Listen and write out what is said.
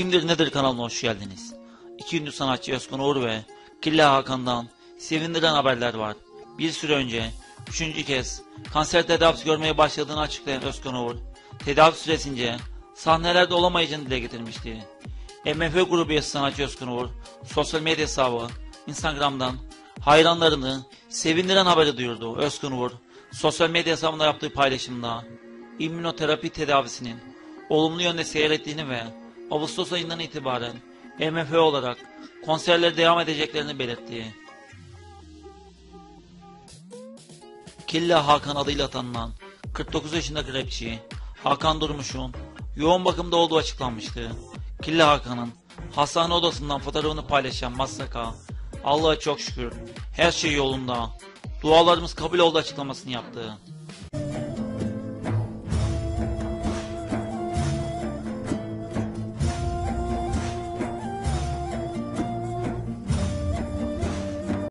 Kimdir Nedir kanalına hoş geldiniz. İki ünlü sanatçı Özkan Uğur ve Killa Hakan'dan sevindiren haberler var. Bir süre önce üçüncü kez kanser tedavisi görmeye başladığını açıklayan Özkan Uğur, tedavi süresince sahnelerde olamayacağını dile getirmişti. MF grubu üyesi sanatçı Özkan Uğur, sosyal medya hesabı Instagram'dan hayranlarını sevindiren haberi duyurdu. Özkan Uğur, sosyal medya hesabında yaptığı paylaşımda immünoterapi tedavisinin olumlu yönde seyrettiğini ve Ağustos ayından itibaren MF olarak konserlere devam edeceklerini belirtti. Killa Hakan adıyla tanınan 49 yaşındaki rapçi Hakan Durmuş'un yoğun bakımda olduğu açıklanmıştı. Killa Hakan'ın hastane odasından fotoğrafını paylaşan Masaka Allah'a çok şükür her şey yolunda dualarımız kabul oldu açıklamasını yaptı.